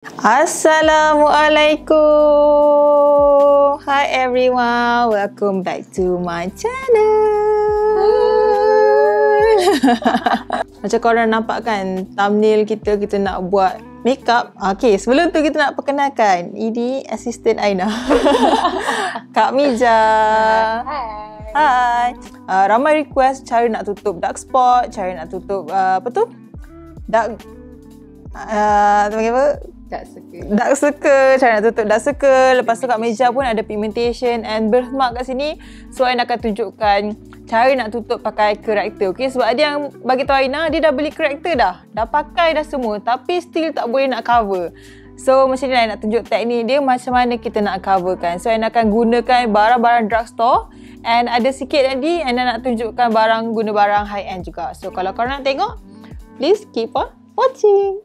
Assalamualaikum. Hi everyone. Welcome back to my channel. Macam korang nampak kan thumbnail kita kita nak buat makeup. Okay, sebelum tu kita nak perkenalkan. Ini assistant Aina. Kak Mija. Hai. Hai. Uh, ramai request cara nak tutup dark spot, cara nak tutup uh, apa tu? Dark uh, panggil apa? Tak suka. dark circle, cara nak tutup dark circle. Lepas tu kat meja pun ada pigmentation and birthmark kat sini. So Aina akan tunjukkan cara nak tutup pakai karakter. Okay, sebab ada yang bagi tahu Aina, dia dah beli karakter dah. Dah pakai dah semua tapi still tak boleh nak cover. So macam ni lah nak tunjuk teknik dia macam mana kita nak coverkan. So Aina akan gunakan barang-barang drugstore and ada sikit tadi Aina nak tunjukkan barang guna barang high end juga. So kalau korang nak tengok, please keep on watching.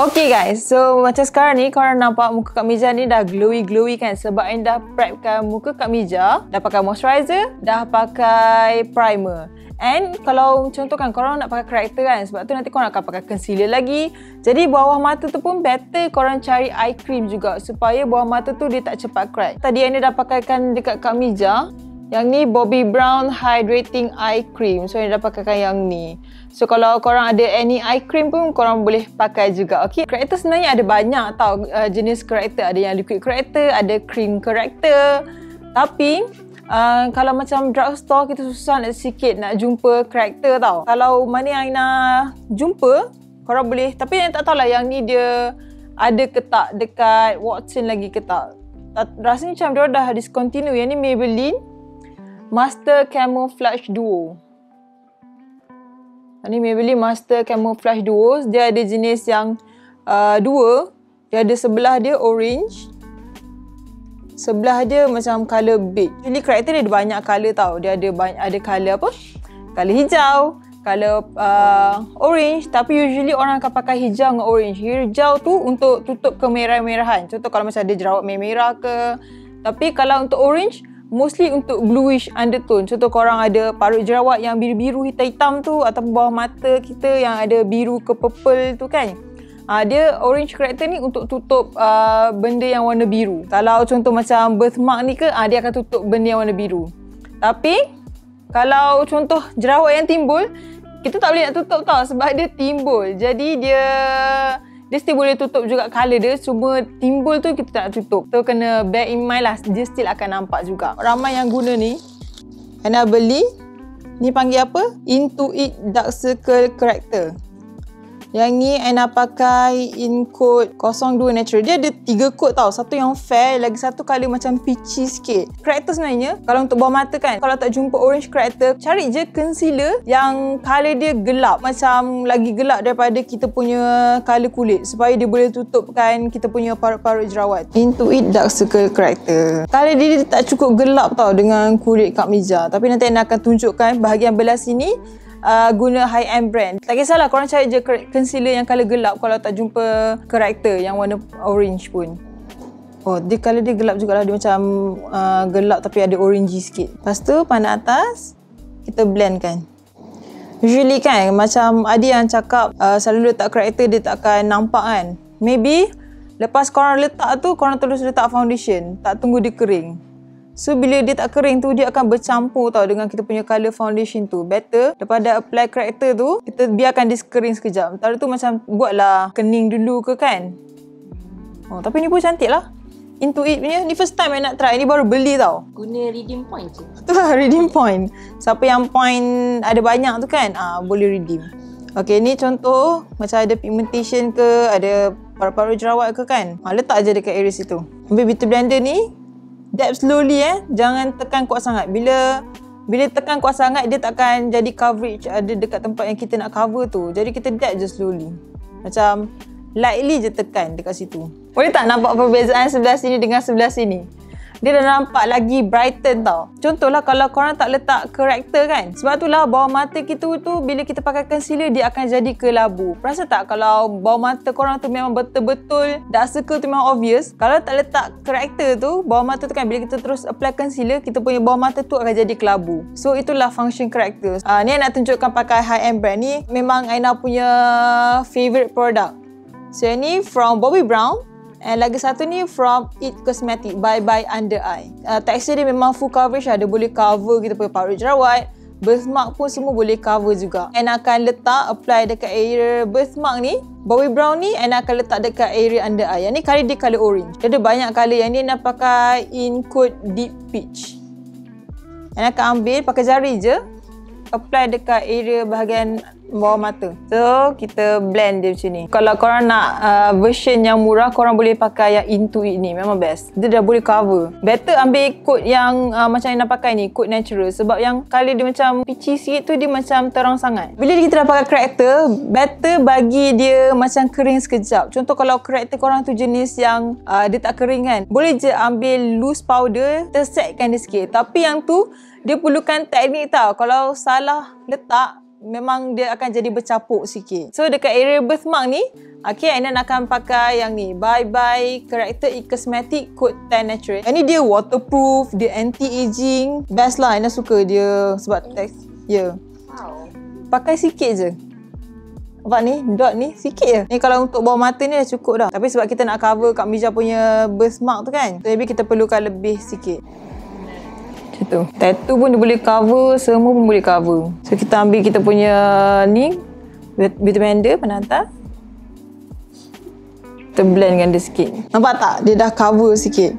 Okay guys, so macam sekarang ni korang nampak muka Kak Mija ni dah glowy-glowy kan sebab Ain dah prepkan muka Kak Mija, dah pakai moisturizer, dah pakai primer. And kalau contoh kan korang nak pakai karakter kan sebab tu nanti korang akan pakai concealer lagi. Jadi bawah mata tu pun better korang cari eye cream juga supaya bawah mata tu dia tak cepat crack. Tadi Ain dah pakaikan dekat Kak Mija. Yang ni Bobbi Brown Hydrating Eye Cream. So, Ain dah pakaikan yang ni. So kalau korang ada any eye cream pun korang boleh pakai juga. Okay. Karakter sebenarnya ada banyak tau uh, jenis karakter. Ada yang liquid karakter, ada cream karakter. Tapi uh, kalau macam drugstore kita susah nak sikit nak jumpa karakter tau. Kalau mana yang nak jumpa, korang boleh. Tapi yang tak tahulah yang ni dia ada ke tak dekat Watson lagi ke tak rasanya macam dia dah discontinue. Yang ni Maybelline Master Camouflage Duo. Ini Maybelline Master Camouflage Duo. Dia ada jenis yang uh, dua. Dia ada sebelah dia orange. Sebelah dia macam colour beige. Jadi karakter dia ada banyak colour tau. Dia ada banyak ada colour apa? Colour hijau, colour uh, orange. Tapi usually orang akan pakai hijau dengan orange. Hijau tu untuk tutup kemerah-merahan. Contoh kalau macam ada jerawat merah-merah ke. Tapi kalau untuk orange, mostly untuk bluish undertone. Contoh korang ada parut jerawat yang biru-biru hitam-hitam tu atau bawah mata kita yang ada biru ke purple tu kan. Uh, dia orange character ni untuk tutup uh, benda yang warna biru. Kalau contoh macam birthmark ni ke, uh, dia akan tutup benda yang warna biru. Tapi kalau contoh jerawat yang timbul, kita tak boleh nak tutup tau sebab dia timbul. Jadi dia dia still boleh tutup juga colour dia cuma timbul tu kita tak tutup. So kena bear in mind lah dia still akan nampak juga. Ramai yang guna ni. Ana beli ni panggil apa? Into It Dark Circle Corrector. Yang ni Aina pakai in code 02 natural. Dia ada tiga kod tau. Satu yang fair, lagi satu colour macam peachy sikit. Karakter sebenarnya, kalau untuk bawah mata kan, kalau tak jumpa orange karakter, cari je concealer yang colour dia gelap. Macam lagi gelap daripada kita punya colour kulit. Supaya dia boleh tutupkan kita punya parut-parut jerawat. Into It Dark Circle Karakter. Colour dia, dia tak cukup gelap tau dengan kulit Kak Mija. Tapi nanti Aina akan tunjukkan bahagian belah sini uh, guna high end brand. Tak kisahlah korang cari je concealer yang colour gelap kalau tak jumpa karakter yang warna orange pun. Oh, dia colour dia gelap jugalah. Dia macam uh, gelap tapi ada orangey sikit. Lepas tu pandang atas, kita blend kan. Usually kan macam ada yang cakap uh, selalu letak karakter dia tak akan nampak kan. Maybe lepas korang letak tu korang terus letak foundation. Tak tunggu dia kering. So bila dia tak kering tu dia akan bercampur tau dengan kita punya colour foundation tu. Better daripada apply karakter tu kita biarkan dia kering sekejap. Tadi tu macam buatlah kening dulu ke kan. Oh tapi ni pun cantik lah. Into it punya ni first time I nak try. Ni baru beli tau. Guna redeem point je. Tu lah redeem point. Siapa yang point ada banyak tu kan ah boleh redeem. Okay ni contoh macam ada pigmentation ke ada paru-paru jerawat ke kan. Ha, letak je dekat area situ. Ambil beauty blender ni dab slowly eh. Jangan tekan kuat sangat. Bila bila tekan kuat sangat dia takkan jadi coverage ada dekat tempat yang kita nak cover tu. Jadi kita dab je slowly. Macam lightly je tekan dekat situ. Boleh tak nampak perbezaan sebelah sini dengan sebelah sini? Dia dah nampak lagi brighten tau. Contohlah kalau korang tak letak corrector kan. Sebab itulah bawah mata kita tu bila kita pakai concealer dia akan jadi kelabu. Perasan tak kalau bawah mata korang tu memang betul-betul dark circle tu memang obvious. Kalau tak letak corrector tu, bawah mata tu kan bila kita terus apply concealer, kita punya bawah mata tu akan jadi kelabu. So itulah function corrector. Uh, ni nak tunjukkan pakai high end brand ni memang Aina punya favorite product. So ni from Bobbi Brown And lagi satu ni from It Cosmetic Bye Bye Under Eye. Uh, texture dia memang full coverage lah. Dia boleh cover kita punya parut jerawat. Birthmark pun semua boleh cover juga. And akan letak apply dekat area birthmark ni. Bowie Brown ni and akan letak dekat area under eye. Yang ni kali dia colour orange. Dia ada banyak colour. Yang ni nak pakai in code deep peach. And akan ambil pakai jari je. Apply dekat area bahagian bawah mata. So, kita blend dia macam ni. Kalau korang nak uh, version yang murah, korang boleh pakai yang Into It ni. Memang best. Dia dah boleh cover. Better ambil coat yang uh, macam yang nak pakai ni, coat natural. Sebab yang kali dia macam peachy sikit tu, dia macam terang sangat. Bila kita dah pakai corrector, better bagi dia macam kering sekejap. Contoh kalau corrector korang tu jenis yang uh, dia tak kering kan, boleh je ambil loose powder, tersetkan dia sikit. Tapi yang tu, dia perlukan teknik tau. Kalau salah letak, memang dia akan jadi bercapuk sikit. So dekat area birthmark ni, okay, Aina akan pakai yang ni. Bye Bye Character E Cosmetic Code 10 Natural. Yang ni dia waterproof, dia anti-aging. Best lah, Aina suka dia sebab text. Ya. Yeah. Wow. Pakai sikit je. Nampak ni, dot ni, sikit je. Ni kalau untuk bawah mata ni dah cukup dah. Tapi sebab kita nak cover Kak Mija punya birthmark tu kan. So maybe kita perlukan lebih sikit tu. Tattoo pun dia boleh cover, semua pun boleh cover. So kita ambil kita punya ni beauty blender penata. Kita blend dia sikit. Nampak tak? Dia dah cover sikit.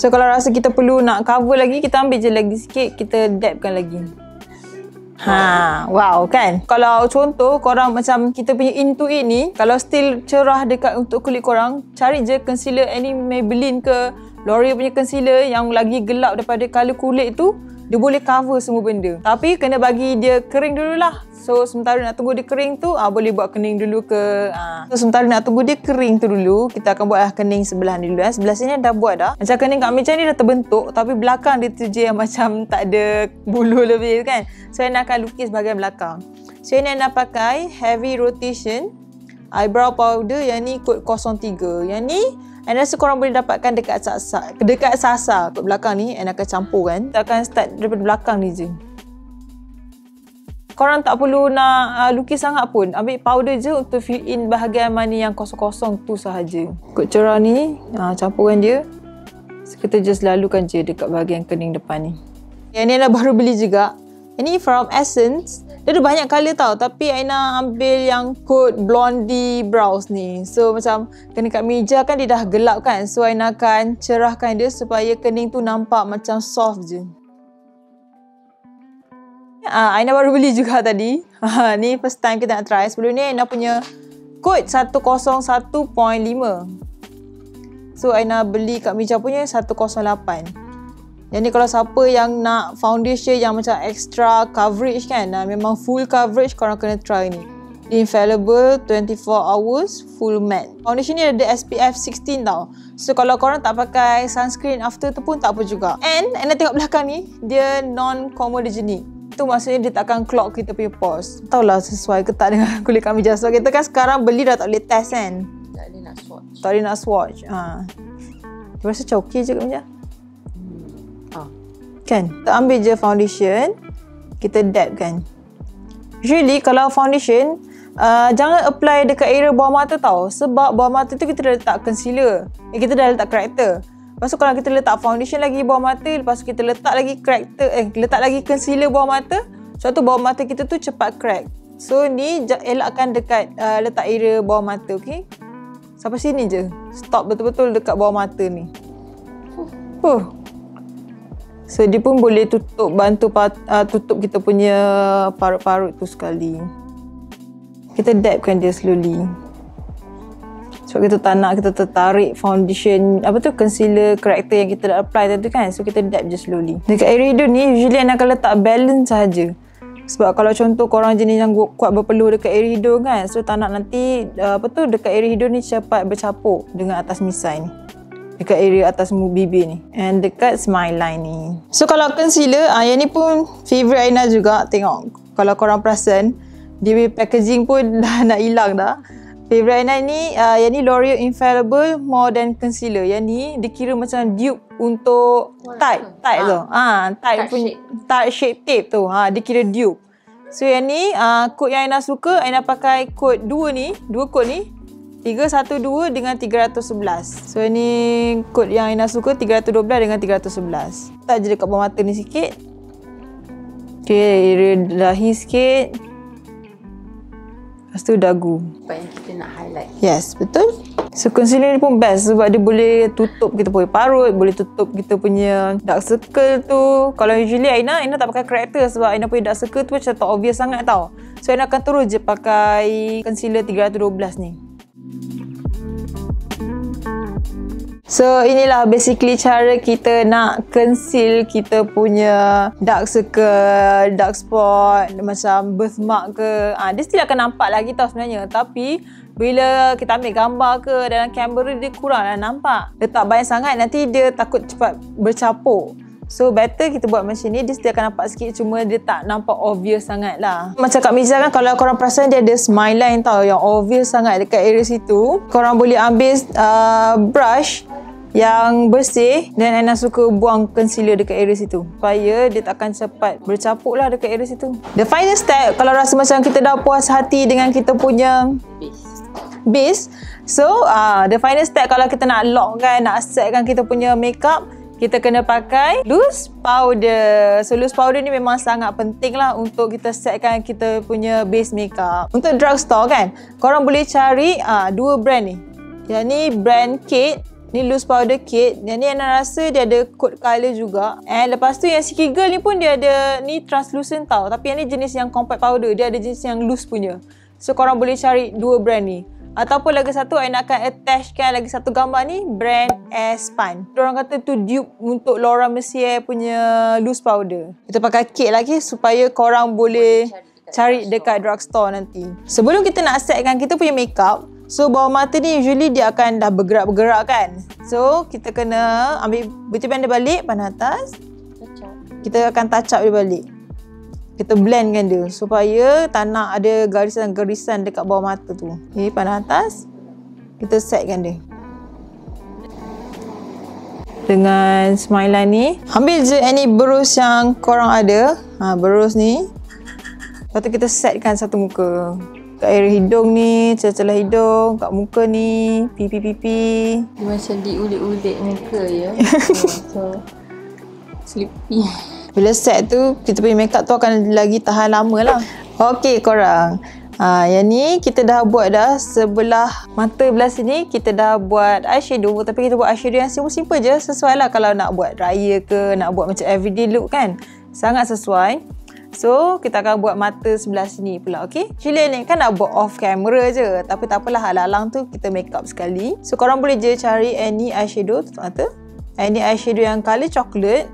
So kalau rasa kita perlu nak cover lagi, kita ambil je lagi sikit, kita dabkan lagi. Ha, wow kan? Kalau contoh korang macam kita punya into it ni, kalau still cerah dekat untuk kulit korang, cari je concealer any Maybelline ke L'Oreal punya concealer yang lagi gelap daripada colour kulit tu dia boleh cover semua benda. Tapi kena bagi dia kering dululah. So sementara nak tunggu dia kering tu, ah boleh buat kening dulu ke. Ah. So sementara nak tunggu dia kering tu dulu, kita akan buatlah kening sebelah ni dulu. Eh. Sebelah sini dah buat dah. Macam kening kat meja ni dah terbentuk, tapi belakang dia tu je yang macam tak ada bulu lebih kan. So saya nak akan lukis bahagian belakang. So ini nak pakai heavy rotation eyebrow powder yang ni kod 03. Yang ni And rasa korang boleh dapatkan dekat sasa, dekat sasa kat belakang ni and akan campur kan. Kita akan start daripada belakang ni je. Korang tak perlu nak uh, lukis sangat pun. Ambil powder je untuk fill in bahagian mana yang kosong-kosong tu sahaja. Kod cerah ni, uh, campurkan dia. Kita just lalukan je dekat bahagian kening depan ni. Yang ni adalah baru beli juga. Ini from Essence. Dia ada banyak colour tau tapi Aina ambil yang coat blondie brows ni. So macam kena kat meja kan dia dah gelap kan. So Aina akan cerahkan dia supaya kening tu nampak macam soft je. Ah, Aina baru beli juga tadi. Ha, ni first time kita nak try. Sebelum ni Aina punya coat 101.5. So Aina beli kat meja punya 108. Yang ni kalau siapa yang nak foundation yang macam extra coverage kan, uh, memang full coverage korang kena try ni. Infallible 24 hours full matte. Foundation ni ada SPF 16 tau. So kalau korang tak pakai sunscreen after tu pun tak apa juga. And Anda tengok belakang ni, dia non-comedogenic. Itu maksudnya dia takkan clog kita punya pores. Tahu lah sesuai ke tak dengan kulit kami jasa. Kita kan sekarang beli dah tak boleh test kan. Tak boleh nak swatch. Tak boleh nak swatch. Ha. Dia rasa macam okey je kami jasa. Kan? Kita ambil je foundation. Kita dab kan. Usually kalau foundation, uh, jangan apply dekat area bawah mata tau. Sebab bawah mata tu kita dah letak concealer. Eh, kita dah letak corrector. Lepas tu kalau kita letak foundation lagi bawah mata, lepas tu kita letak lagi corrector, eh letak lagi concealer bawah mata, sebab tu bawah mata kita tu cepat crack. So ni elakkan dekat uh, letak area bawah mata, okay? Sampai sini je. Stop betul-betul dekat bawah mata ni. Huh. So dia pun boleh tutup bantu uh, tutup kita punya parut-parut tu sekali. Kita dabkan dia slowly. Sebab kita tak nak kita tertarik foundation apa tu concealer corrector yang kita dah apply tadi kan. So kita dab je slowly. Dekat area hidung ni usually anak akan letak balance saja. Sebab kalau contoh korang jenis yang kuat berpeluh dekat area hidung kan. So tak nak nanti uh, apa tu dekat area hidung ni cepat bercapuk dengan atas misai ni. Dekat area atas mu bibir ni and dekat smile line ni so kalau concealer ah, yang ni pun favourite Aina juga tengok kalau korang perasan dia punya packaging pun dah nak hilang dah Favourite Aina ni, uh, yang ni L'Oreal Infallible More Than Concealer. Yang ni dikira macam dupe untuk tight, tight tu. Ah, tight pun tight shape tape tu. Ha, dikira dupe. So yang ni uh, kod yang Aina suka, Aina pakai kod dua ni, dua kod ni. 312 dengan 311. So ni kod yang Aina suka 312 dengan 311. Tak je dekat bawah mata ni sikit. Okay, area dahi sikit. Lepas tu dagu. Sebab yang kita nak highlight. Yes, betul. So concealer ni pun best sebab dia boleh tutup kita punya parut, boleh tutup kita punya dark circle tu. Kalau usually Aina, Aina tak pakai corrector sebab Aina punya dark circle tu macam tak obvious sangat tau. So Aina akan terus je pakai concealer 312 ni. So inilah basically cara kita nak conceal kita punya dark circle, dark spot, macam birthmark ke. Ah, dia still akan nampak lagi tau sebenarnya. Tapi bila kita ambil gambar ke dalam kamera dia kurang lah nampak. Letak banyak sangat nanti dia takut cepat bercampur. So better kita buat macam ni Dia still akan nampak sikit Cuma dia tak nampak obvious sangat lah Macam Kak Miza kan Kalau korang perasan Dia ada smile line tau Yang obvious sangat Dekat area situ Korang boleh ambil uh, Brush yang bersih dan Ana suka buang concealer dekat area situ supaya dia takkan cepat bercapuk lah dekat area situ the final step kalau rasa macam kita dah puas hati dengan kita punya Base. base so uh, the final step kalau kita nak lock kan nak setkan kita punya makeup kita kena pakai loose powder. So loose powder ni memang sangat penting lah untuk kita setkan kita punya base makeup. Untuk drugstore kan, korang boleh cari uh, dua brand ni. Yang ni brand Kate Ni loose powder kit. Yang ni Ana rasa dia ada coat colour juga. And lepas tu yang Siki Girl ni pun dia ada ni translucent tau. Tapi yang ni jenis yang compact powder. Dia ada jenis yang loose punya. So korang boleh cari dua brand ni. Ataupun lagi satu Aina akan attachkan lagi satu gambar ni brand Espan. Diorang kata tu dupe untuk Laura Mercier punya loose powder. Kita pakai kit lagi supaya korang boleh cari dekat drugstore nanti. Sebelum kita nak setkan kita punya makeup, so bawah mata ni usually dia akan dah bergerak-bergerak kan. So kita kena ambil beauty blender balik pandang atas. Kita akan touch up dia balik. Kita blendkan dia supaya tak nak ada garisan-garisan dekat bawah mata tu. Okay, pandang atas. Kita setkan dia. Dengan smile line ni. Ambil je any berus yang korang ada. Ha, berus ni. Lepas tu kita setkan satu muka. Kat area hidung ni, celah-celah hidung, kat muka ni, pipi-pipi. Dia macam diulik-ulik muka ya. so, sleepy. Bila set tu, kita punya makeup tu akan lagi tahan lama lah. Okey korang. Ha, yang ni kita dah buat dah sebelah mata belah sini kita dah buat eyeshadow tapi kita buat eyeshadow yang simple-simple je sesuai lah kalau nak buat raya ke nak buat macam everyday look kan sangat sesuai so kita akan buat mata sebelah sini pula okay Julia ni kan nak buat off camera je. Tapi tak apalah halang tu kita make up sekali. So korang boleh je cari any eyeshadow tutup mata. Any eyeshadow yang colour chocolate.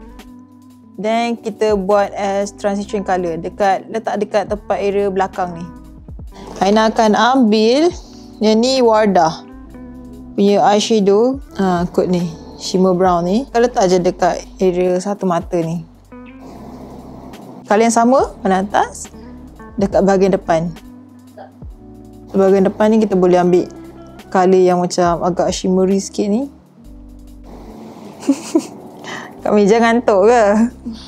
Then kita buat as transition colour. Dekat letak dekat tempat area belakang ni. Aina akan ambil yang ni Wardah punya eyeshadow. Ha, kod ni. Shimmer brown ni. Kita letak je dekat area satu mata ni. Kalian sama mana atas dekat bahagian depan. Bahagian depan ni kita boleh ambil colour yang macam agak shimmery sikit ni. Kak Meja ngantuk ke?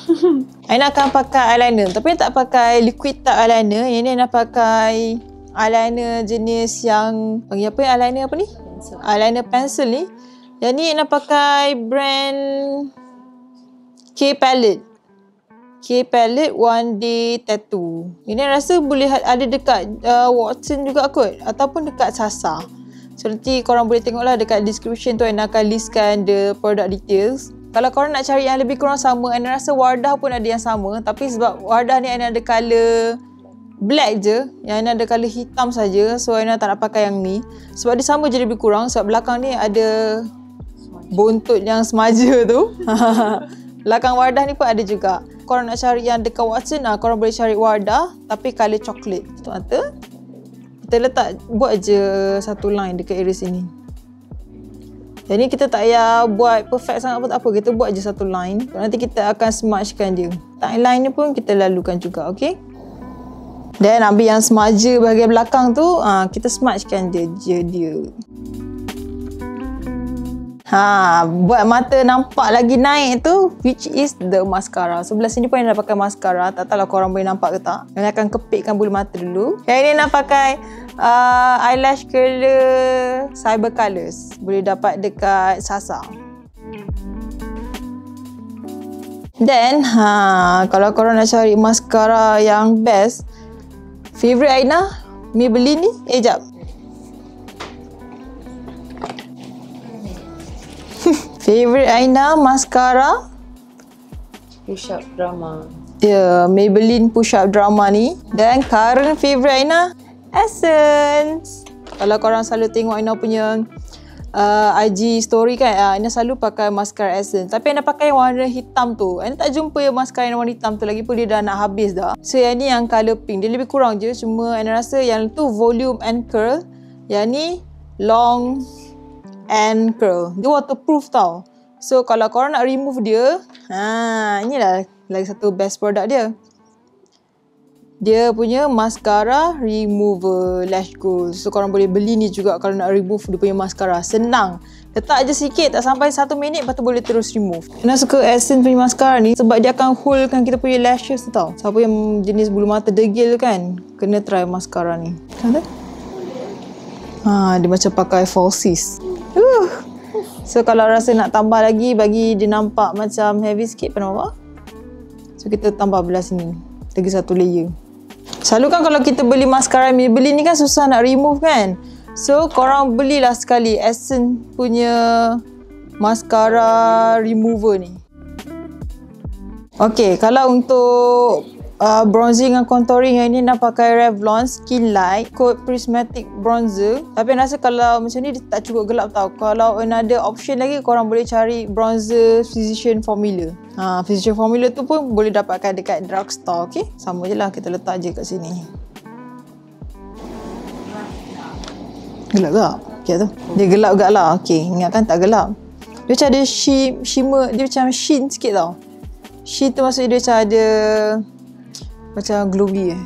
Aina akan pakai eyeliner tapi tak pakai liquid tak eyeliner. Yang ni Aina pakai eyeliner jenis yang panggil apa eyeliner apa ni? Pencil. Eyeliner pencil ni. Yang ni Aina pakai brand K Palette. K Palette One Day Tattoo. Ini rasa boleh ha- ada dekat uh, Watson juga kot ataupun dekat Sasa. So nanti korang boleh tengoklah dekat description tu Aina akan listkan the product details. Kalau korang nak cari yang lebih kurang sama, Aina rasa Wardah pun ada yang sama. Tapi sebab Wardah ni Aina ada colour black je. Yang Aina ada colour hitam saja. So Aina tak nak pakai yang ni. Sebab dia sama je lebih kurang. Sebab belakang ni ada buntut yang semaja tu. belakang Wardah ni pun ada juga. Korang nak cari yang dekat Watson, ah, korang boleh cari Wardah. Tapi colour coklat. Tutup mata. Kita letak, buat je satu line dekat area sini. Jadi kita tak payah buat perfect sangat pun tak apa. Kita buat je satu line. Nanti kita akan smudgekan dia. Line ni pun kita lalukan juga, okay? Dan ambil yang semaja bahagian belakang tu, ha, kita smudgekan dia, dia, dia. Ha, buat mata nampak lagi naik tu which is the mascara. Sebelah sini pun yang dah pakai mascara. Tak tahu lah korang boleh nampak ke tak. Yang akan kepitkan bulu mata dulu. Yang ini nak pakai uh, eyelash curler Cyber Colors. Boleh dapat dekat Sasa. Then, ha, kalau korang nak cari mascara yang best, favorite Aina, Maybelline ni, eh jap. Favorite Aina mascara? Push up drama. Ya, yeah, Maybelline Push Up Drama ni. Dan current favorite Aina? Essence. Kalau korang selalu tengok Aina punya uh, IG story kan, uh, Aina selalu pakai mascara Essence. Tapi Aina pakai yang warna hitam tu. Aina tak jumpa yang mascara yang warna hitam tu lagi pun dia dah nak habis dah. So yang ni yang colour pink. Dia lebih kurang je. Cuma Aina rasa yang tu volume and curl. Yang ni long and curl. Dia waterproof tau. So kalau korang nak remove dia, ha inilah lagi satu best product dia. Dia punya mascara remover lash glue. So korang boleh beli ni juga kalau nak remove dia punya mascara. Senang. Letak je sikit tak sampai satu minit lepas tu boleh terus remove. Kena suka Essence punya mascara ni sebab dia akan holdkan kita punya lashes tu tau. Siapa yang jenis bulu mata degil kan, kena try mascara ni. Ada? Ha, dia macam pakai falsies. Uh. So kalau rasa nak tambah lagi bagi dia nampak macam heavy sikit pun apa? So kita tambah belah sini. Lagi satu layer. Selalu kan kalau kita beli mascara beli ni kan susah nak remove kan? So korang belilah sekali Essence punya mascara remover ni. Okay, kalau untuk uh, bronzing dan contouring yang ini nak pakai Revlon Skin Light Code Prismatic Bronzer. Tapi rasa kalau macam ni dia tak cukup gelap tau. Kalau ada option lagi korang boleh cari bronzer Physician Formula. Ha, Physician Formula tu pun boleh dapatkan dekat drugstore okay? sama je lah kita letak je kat sini. Gelap tak? Okay, tu. dia gelap gak lah. Okay, ingatkan tak gelap. Dia macam ada shim, shimmer dia macam sheen sikit tau. Sheen tu maksudnya dia macam ada macam glowy eh.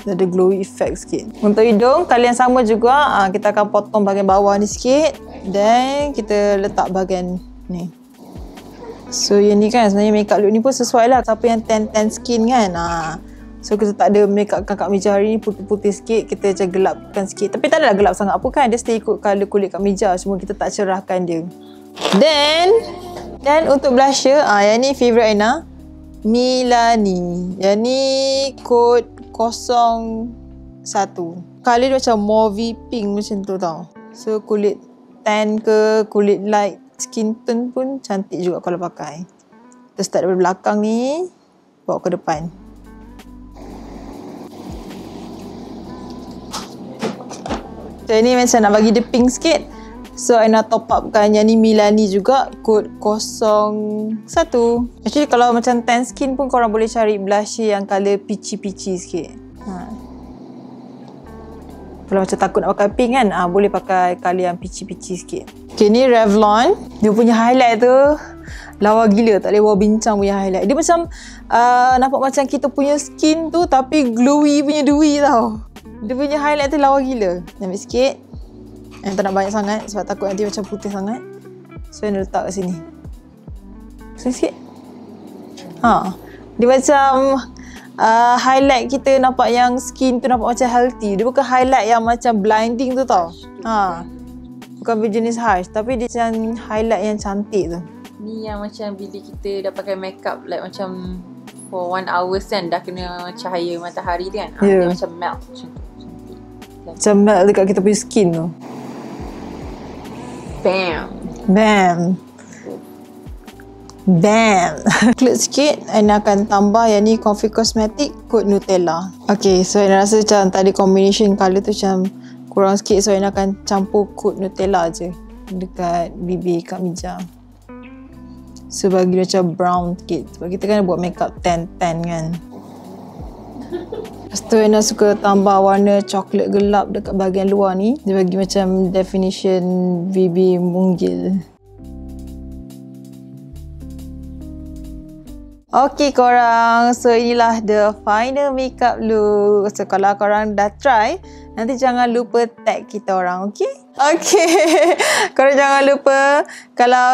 Dia ada glowy effect sikit. Untuk hidung, kalian sama juga. Uh, kita akan potong bahagian bawah ni sikit. Then, kita letak bahagian ni. So, yang ni kan sebenarnya makeup look ni pun sesuai lah. Siapa yang tan-tan skin kan. Uh, so, kita tak ada makeup kakak meja hari ni putih-putih sikit. Kita macam gelapkan sikit. Tapi tak adalah gelap sangat apa kan. Dia stay ikut colour kulit kat meja. Cuma kita tak cerahkan dia. Then, dan untuk blusher, ah yang ni favourite Aina. Milani. Yang ni kod 01. Kali dia macam mauve pink macam tu tau. So kulit tan ke kulit light skin tone pun cantik juga kalau pakai. Kita start dari belakang ni. Bawa ke depan. So ini macam nak bagi dia pink sikit. So I nak top upkan yang ni Milani juga kod 01. Actually kalau macam tan skin pun korang boleh cari blusher yang colour peachy-peachy sikit. Ha. Kalau macam takut nak pakai pink kan, ah boleh pakai colour yang peachy-peachy sikit. Okay ni Revlon. Dia punya highlight tu lawa gila. Tak boleh bincang punya highlight. Dia macam uh, nampak macam kita punya skin tu tapi glowy punya dewy tau. Dia punya highlight tu lawa gila. Ambil sikit. Yang tak nak banyak sangat sebab takut nanti macam putih sangat. So, yang letak kat sini. Sini sikit. Ha. Dia macam uh, highlight kita nampak yang skin tu nampak macam healthy. Dia bukan highlight yang macam blinding tu tau. Ha. Bukan jenis harsh. Tapi dia macam highlight yang cantik tu. Ni yang macam bila kita dah pakai makeup like macam for one hour kan dah kena cahaya matahari tu kan. Yeah. Ha, dia ya. macam melt macam tu. Macam melt dekat kita punya skin tu. Bam. Bam. Bam. Klik sikit and akan tambah yang ni Coffee Cosmetic kod Nutella. Okay, so Aina rasa macam tadi combination colour tu macam kurang sikit so Aina akan campur kod Nutella je dekat bibir kat meja. So bagi macam brown sikit sebab kita kan buat makeup tan-tan kan. Lepas tu Ena suka tambah warna coklat gelap dekat bahagian luar ni. Dia bagi macam definition BB munggil. Okay korang, so inilah the final makeup look. So kalau korang dah try, nanti jangan lupa tag kita orang, okay? Okay, korang jangan lupa kalau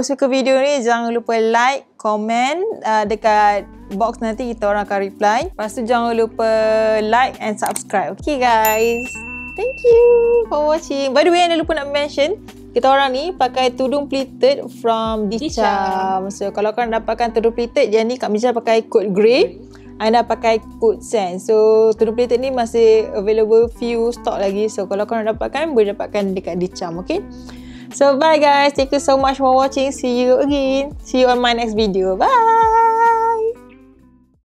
suka video ni, jangan lupa like, komen uh, dekat box nanti kita orang akan reply. Lepas tu jangan lupa like and subscribe, okay guys? Thank you for watching. By the way, Anda lupa nak mention, kita orang ni pakai tudung pleated from Dicham. So kalau korang dapatkan tudung pleated, yang ni Kak Misha pakai coat grey. Anda pakai coat sand. So tudung pleated ni masih available few stock lagi. So kalau korang dapatkan, boleh dapatkan dekat Dicham. Okay. So bye guys. Thank you so much for watching. See you again. See you on my next video. Bye.